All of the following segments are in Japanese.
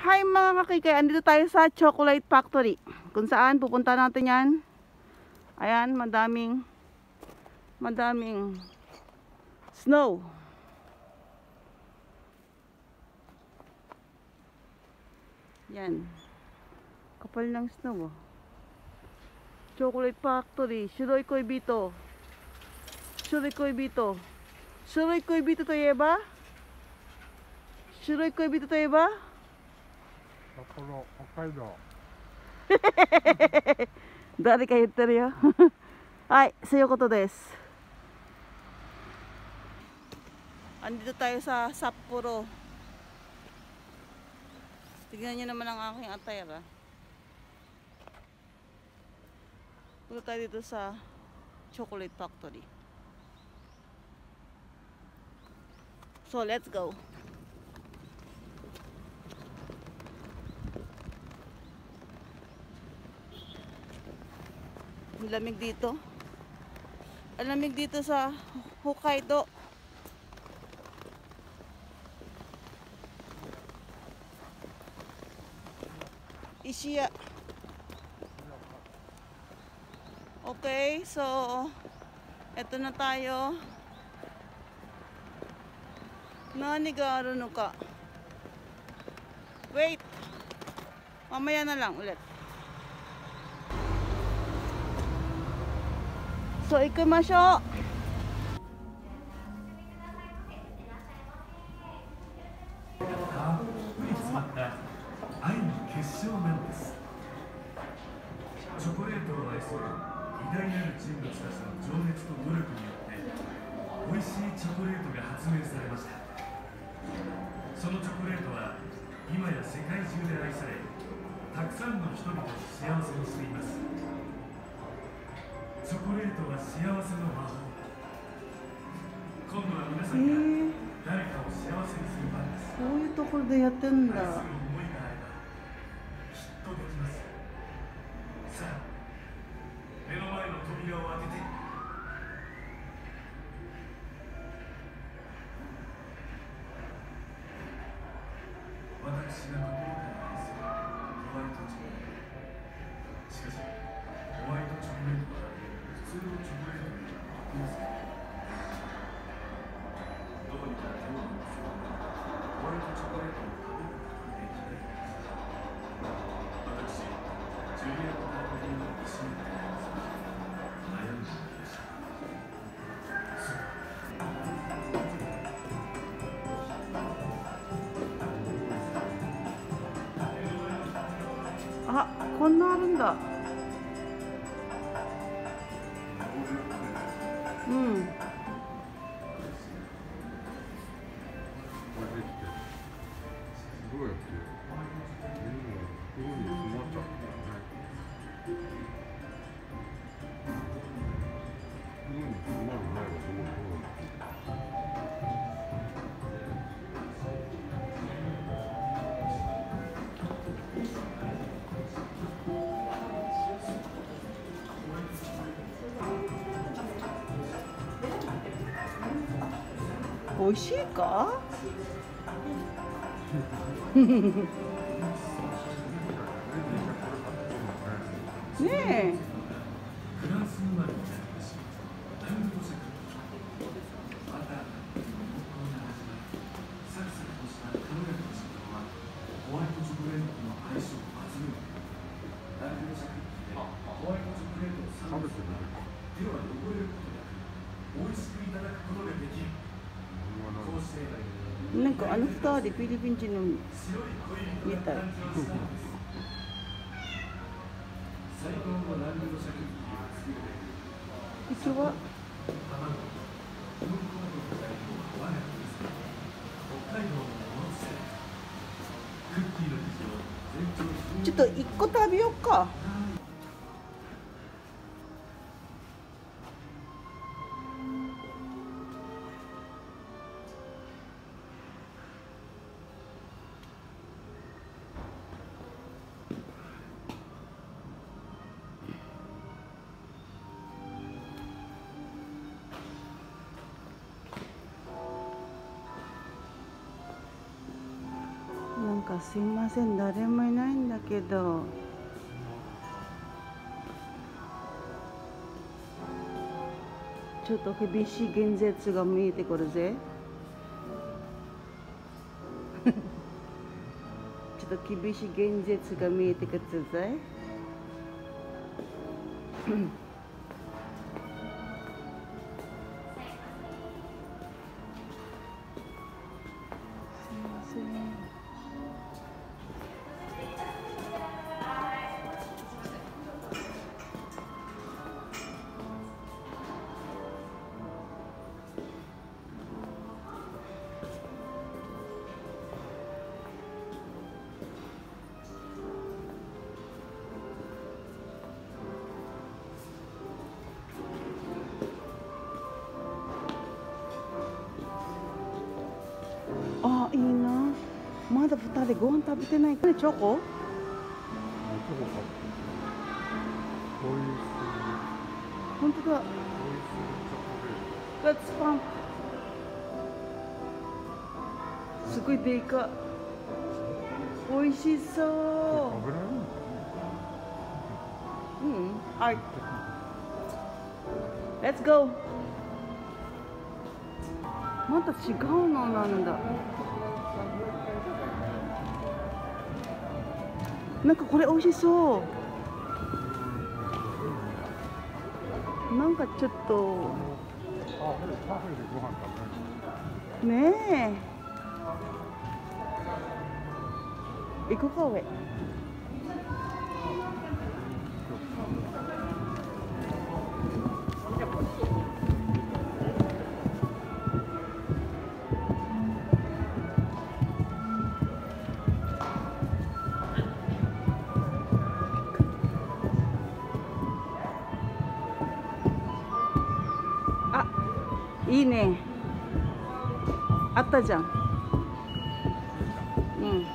Hi mga kakikay, andito tayo sa Chocolate Factory. Kung saan pupunta natin yan. Ayan, madaming, madaming snow. Yan. Kapal ng snow oh. Chocolate Factory, Shiroy Koy Bito. Shiroy Koy Bito. Shiroy Koy Bito to yeba? Shiroy Koy Bito to yeba? 幌、北海道。誰か言ってるよはいそういうことです andito tayo sa Sapporo tignan nyo naman ang aking attire ah. punta tayo dito sa chocolate factory so let's go Ang lamig dito. Ang dito sa Hokkaido. Ishiya. Okay, so eto na tayo. Nani no ka? Wait. Mamaya na lang ulit. So, 行きましょう。詰まった愛の結晶なんです。チョコレートを愛する偉大なる人物たちの情熱と努力によって美味しいチョコレートが発明されました。そのチョコレートは今や世界中で愛されたくさんの人々を幸せにしています。チョコレートは幸せの魔法。今度は皆さんが誰かを幸せにする番です。こういうところでやってんだ。愛する思いがあればきっとできますさあ目の前の扉を開けこんなあるんだ。うん。これできて。どうやって。みんトをサンドする食べてみるか。手は汚れることなく美味しくいただくことができる。なんかあの二人フィリピン人の白い恋人が誕生したのです最高のラングドシャクッキーを作るべく一応は、ちょっと一個食べようか。かすいません誰もいないんだけど。ちょっと厳しい現実が見えてくるぜ。ちょっと厳しい現実が見えてくるぜ。だご飯食べてないチョコ？本当だ。すごいでかい美味しそう。うん。はい。Let's go また違うのなんだなんかこれ美味しそう。なんかちょっと。ねえ。行こうか上いいね。あったじゃん。うん。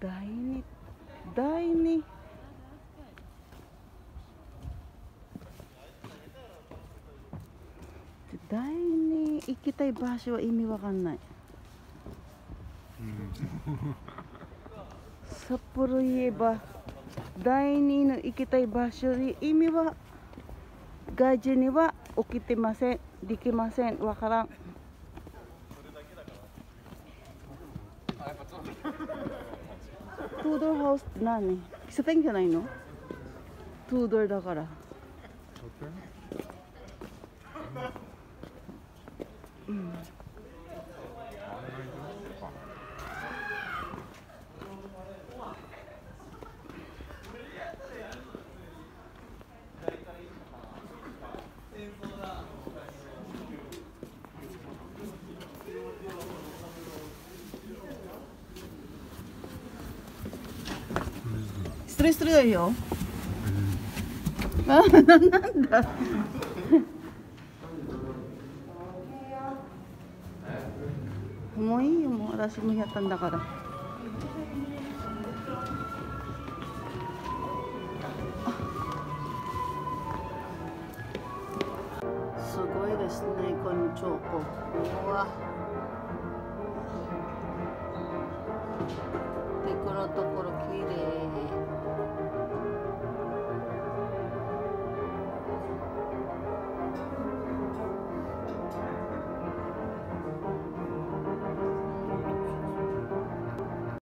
第二第二。第二行きたい場所は意味わかんない。札幌言えば第二の行きたい場所に意味は外人には起きてません。できません。わからんトゥードルハウスって何？喫茶店じゃないの？トゥードルだから失礼失礼よ。あななんだ。もういいよもう私もやったんだから。すごいですねこの彫刻うわ。でこのところきれい